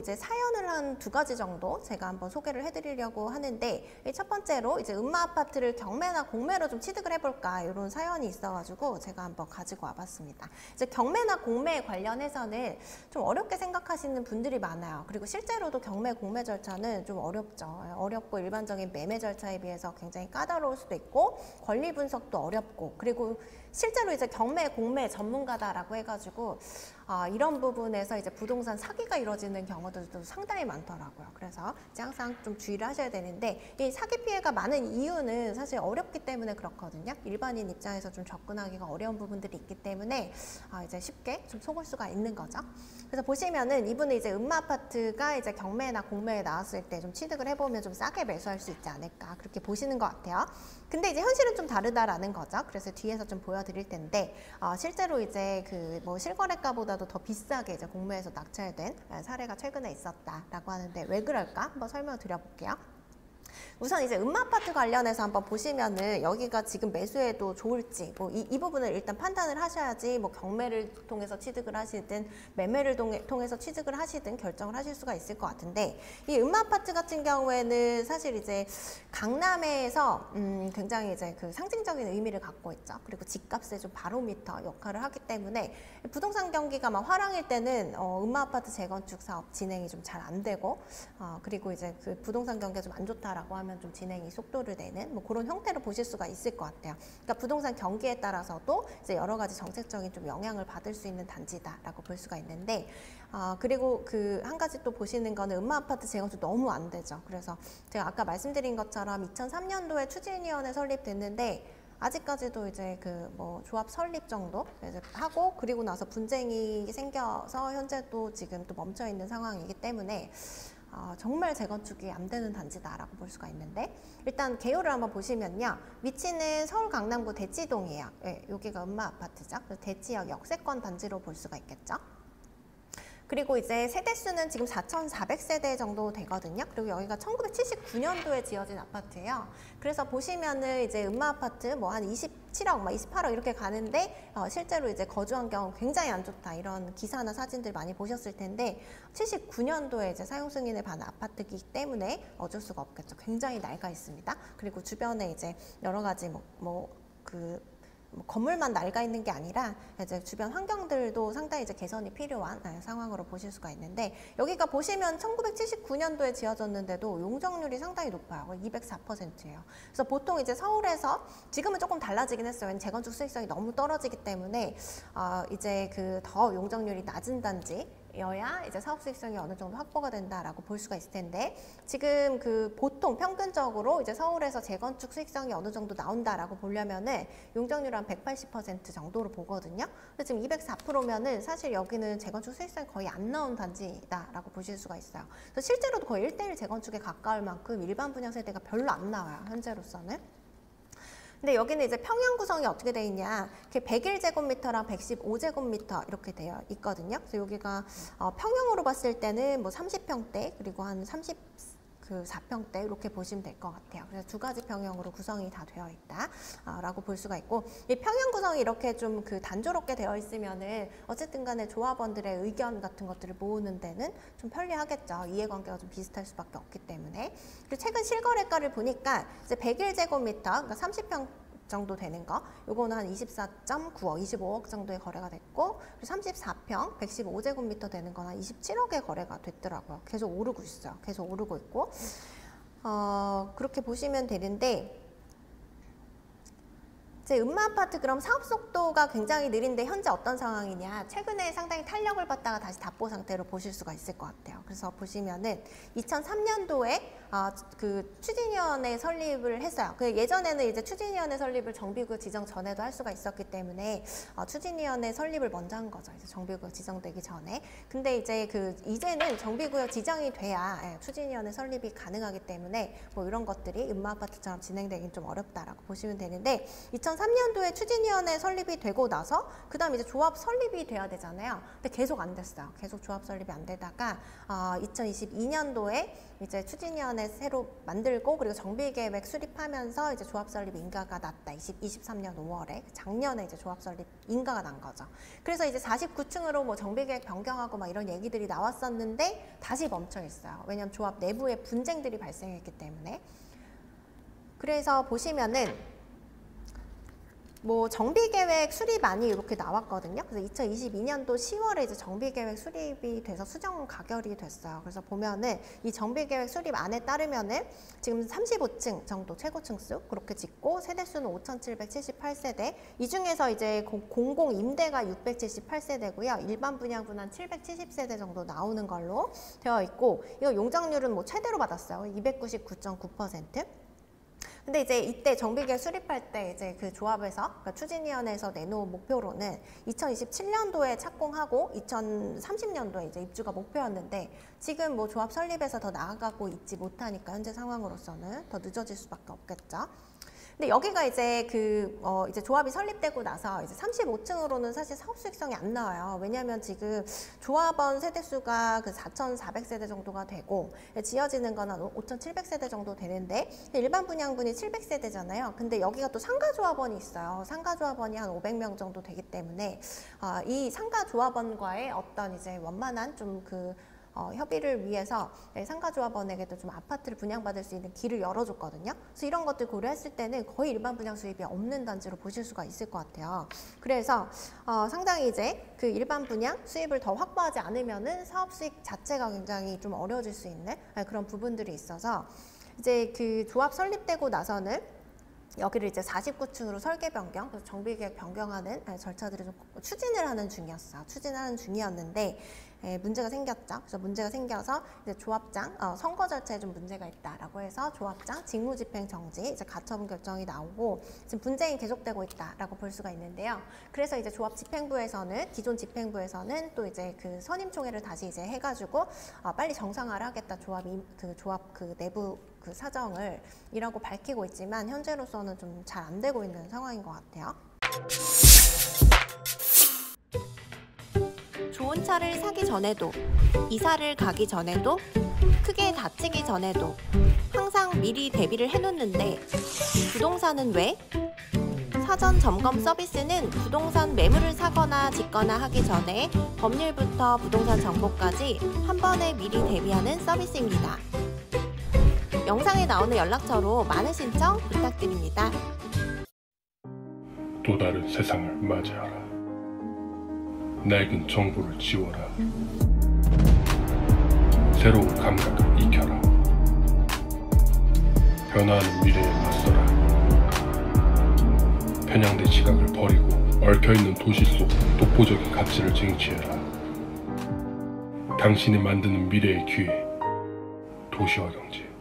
이제 사연을 한 두 가지 정도 제가 한번 소개를 해드리려고 하는데 첫 번째로 이제 음마 아파트를 경매나 공매로 좀 취득을 해볼까 이런 사연이 있어가지고 제가 한번 가지고 와봤습니다. 이제 경매나 공매 관련해서는 좀 어렵게 생각하시는 분들이 많아요. 그리고 실제로도 경매 공매 절차는 좀 어렵죠. 어렵고 일반적인 매매 절차에 비해서 굉장히 까다로울 수도 있고 권리 분석도 어렵고 그리고 실제로 이제 경매 공매 전문가다라고 해가지고 아, 이런 부분에서 이제 부동산 사기가 이루어지는 경우들도 상당히 많더라고요. 그래서 이제 항상 좀 주의를 하셔야 되는데 이 사기 피해가 많은 이유는 사실 어렵기 때문에 그렇거든요. 일반인 입장에서 좀 접근하기가 어려운 부분들이 있기 때문에 아, 이제 쉽게 좀 속을 수가 있는 거죠. 그래서 보시면은 이분은 이제 음마 아파트가 이제 경매나 공매에 나왔을 때 좀 취득을 해보면 좀 싸게 매수할 수 있지 않을까 그렇게 보시는 것 같아요. 근데 이제 현실은 좀 다르다라는 거죠. 그래서 뒤에서 좀 보여드릴 텐데 어, 실제로 이제 그 뭐 실거래가보다 도 더 비싸게 이제 공매에서 낙찰된 사례가 최근에 있었다라고 하는데 왜 그럴까 한번 설명을 드려볼게요. 우선 이제 음마아파트 관련해서 한번 보시면은 여기가 지금 매수해도 좋을지 뭐 이 이 부분을 일단 판단을 하셔야지 뭐 경매를 통해서 취득을 하시든 매매를 통해 서 취득을 하시든 결정을 하실 수가 있을 것 같은데 이 음마아파트 같은 경우에는 사실 이제 강남에서 음 굉장히 이제 그 상징적인 의미를 갖고 있죠. 그리고 집값의 좀 바로미터 역할을 하기 때문에 부동산 경기가 막 화랑일 때는 어 음마아파트 재건축 사업 진행이 좀 잘 안 되고 어 그리고 이제 그 부동산 경기가 좀 안 좋다라고 하면 하면 좀 진행이 속도를 내는 뭐 그런 형태로 보실 수가 있을 것 같아요. 그러니까 부동산 경기에 따라서도 이제 여러 가지 정책적인 좀 영향을 받을 수 있는 단지다라고 볼 수가 있는데 아, 그리고 그 한 가지 또 보시는 거는 음마 아파트 재건축 너무 안 되죠. 그래서 제가 아까 말씀드린 것처럼 2003년도에 추진위원회 설립됐는데 아직까지도 이제 그 뭐 조합 설립 정도 이제 하고 그리고 나서 분쟁이 생겨서 현재 또 지금 또 멈춰 있는 상황이기 때문에 어, 정말 재건축이 안 되는 단지다라고 볼 수가 있는데 일단 개요를 한번 보시면요. 위치는 서울 강남구 대치동이에요. 네, 여기가 음마 아파트죠. 대치역 역세권 단지로 볼 수가 있겠죠. 그리고 이제 세대수는 지금 4,400세대 정도 되거든요. 그리고 여기가 1979년도에 지어진 아파트예요. 그래서 보시면은 이제 음마 아파트 뭐 한 27억, 막 28억 이렇게 가는데 어, 실제로 이제 거주 환경 굉장히 안 좋다 이런 기사나 사진들 많이 보셨을 텐데 79년도에 이제 사용 승인을 받은 아파트이기 때문에 어쩔 수가 없겠죠. 굉장히 낡아 있습니다. 그리고 주변에 이제 여러 가지 뭐뭐그 뭐 건물만 낡아 있는 게 아니라 이제 주변 환경들도 상당히 이제 개선이 필요한 네, 상황으로 보실 수가 있는데 여기가 보시면 1979년도에 지어졌는데도 용적률이 상당히 높아요. 204%예요. 그래서 보통 이제 서울에서 지금은 조금 달라지긴 했어요. 재건축 수익성이 너무 떨어지기 때문에 어, 이제 그 더 용적률이 낮은 단지 여야 이제 사업 수익성이 어느 정도 확보가 된다라고 볼 수가 있을 텐데 지금 그 보통 평균적으로 이제 서울에서 재건축 수익성이 어느 정도 나온다라고 보려면은 용적률 한 180% 정도로 보거든요. 근데 지금 204%면은 사실 여기는 재건축 수익성이 거의 안 나온 단지다라고 보실 수가 있어요. 그래서 실제로도 거의 1대1 재건축에 가까울 만큼 일반 분양 세대가 별로 안 나와요. 현재로서는. 근데 여기는 이제 평형 구성이 어떻게 되어 있냐. 이렇게 101제곱미터랑 115제곱미터 이렇게 되어 있거든요. 그래서 여기가 어, 평형으로 봤을 때는 뭐 30평대 그리고 한 30, 그 4평대 이렇게 보시면 될 것 같아요. 그래서 두 가지 평형으로 구성이 다 되어 있다라고 볼 수가 있고 이 평형 구성이 이렇게 좀 그 단조롭게 되어 있으면은 어쨌든 간에 조합원들의 의견 같은 것들을 모으는 데는 좀 편리하겠죠. 이해관계가 좀 비슷할 수밖에 없기 때문에. 그리고 최근 실거래가를 보니까 이제 101제곱미터, 그러니까 30평 정도 되는 거 요거는 한 24.9억, 25억 정도의 거래가 됐고 34평, 115제곱미터 되는 건 한 27억의 거래가 됐더라고요. 계속 오르고 있어요. 계속 오르고 있고 어, 그렇게 보시면 되는데 제 음마 아파트 그럼 사업 속도가 굉장히 느린데 현재 어떤 상황이냐 최근에 상당히 탄력을 받다가 다시 답보 상태로 보실 수가 있을 것 같아요 그래서 보시면은 2003년도에 어, 그 추진위원회 설립을 했어요 그 예전에는 이제 추진위원회 설립을 정비구 지정 전에도 할 수가 있었기 때문에 어, 추진위원회 설립을 먼저 한 거죠 이제 정비구역 지정되기 전에 근데 이제 그 이제는 정비구역 지정이 돼야 예, 추진위원회 설립이 가능하기 때문에 뭐 이런 것들이 음마 아파트처럼 진행되긴 좀 어렵다라고 보시면 되는데 2000 2003년도에 추진위원회 설립이 되고 나서 그다음 이제 조합 설립이 돼야 되잖아요. 근데 계속 안 됐어요. 계속 조합 설립이 안 되다가 어, 2022년도에 이제 추진위원회 새로 만들고 그리고 정비 계획 수립하면서 이제 조합 설립 인가가 났다. 20, 23년 5월에 작년에 이제 조합 설립 인가가 난 거죠. 그래서 이제 49층으로 뭐 정비 계획 변경하고 막 이런 얘기들이 나왔었는데 다시 멈춰 있어요. 왜냐하면 조합 내부에 분쟁들이 발생했기 때문에. 그래서 보시면은 뭐 정비 계획 수립안이 이렇게 나왔거든요. 그래서 2022년도 10월에 이제 정비 계획 수립이 돼서 수정 가결이 됐어요. 그래서 보면은 이 정비 계획 수립안에 따르면은 지금 35층 정도 최고층 수 그렇게 짓고 세대 수는 5,778세대. 이 중에서 이제 공- 공공 임대가 678세대고요. 일반 분양분 한 770세대 정도 나오는 걸로 되어 있고 이거 용적률은 뭐 최대로 받았어요. 299.9%. 근데 이제 이때 정비계획 수립할 때 이제 그 조합에서 그러니까 추진위원회에서 내놓은 목표로는 2027년도에 착공하고 2030년도에 이제 입주가 목표였는데 지금 뭐 조합 설립에서 더 나아가고 있지 못하니까 현재 상황으로서는 더 늦어질 수밖에 없겠죠. 근데 여기가 이제 그, 어, 이제 조합이 설립되고 나서 이제 35층으로는 사실 사업 수익성이 안 나와요. 왜냐하면 지금 조합원 세대수가 그 4,400세대 정도가 되고, 지어지는 건 한 5,700세대 정도 되는데, 일반 분양분이 700세대잖아요. 근데 여기가 또 상가조합원이 있어요. 상가조합원이 한 500명 정도 되기 때문에, 아, 이 상가조합원과의 어떤 이제 원만한 좀그 어, 협의를 위해서 네, 상가조합원에게도 좀 아파트를 분양받을 수 있는 길을 열어줬거든요. 그래서 이런 것들 고려했을 때는 거의 일반 분양 수입이 없는 단지로 보실 수가 있을 것 같아요. 그래서 어, 상당히 이제 그 일반 분양 수입을 더 확보하지 않으면은 사업 수익 자체가 굉장히 좀 어려워질 수 있는 네, 그런 부분들이 있어서 이제 그 조합 설립되고 나서는 여기를 이제 49층으로 설계 변경, 정비계획 변경하는 예, 절차들을 좀 추진을 하는 중이었어요. 추진하는 중이었는데 예, 문제가 생겼죠. 그래서 문제가 생겨서 이제 조합장 어, 선거 절차에 좀 문제가 있다라고 해서 조합장 직무집행 정지 이제 가처분 결정이 나오고 지금 분쟁이 계속되고 있다라고 볼 수가 있는데요. 그래서 이제 조합 집행부에서는 기존 집행부에서는 또 이제 그 선임 총회를 다시 이제 해가지고 어, 빨리 정상화를 하겠다 조합이 그 조합 그 내부 그 사정을 이라고 밝히고 있지만 현재로서는 좀 잘 안 되고 있는 상황인 것 같아요. 좋은 차를 사기 전에도, 이사를 가기 전에도, 크게 다치기 전에도 항상 미리 대비를 해놓는데 부동산은 왜? 사전 점검 서비스는 부동산 매물을 사거나 짓거나 하기 전에 법률부터 부동산 정보까지 한 번에 미리 대비하는 서비스입니다. 영상에 나오는 연락처로 많은 신청 부탁드립니다. 또 다른 세상을 맞이하라. 낡은 정보를 지워라. 새로운 감각을 익혀라. 변화하는 미래에 맞서라. 편향된 시각을 버리고 얽혀있는 도시 속 독보적인 가치를 쟁취해라. 당신이 만드는 미래의 기회, 도시화 경제.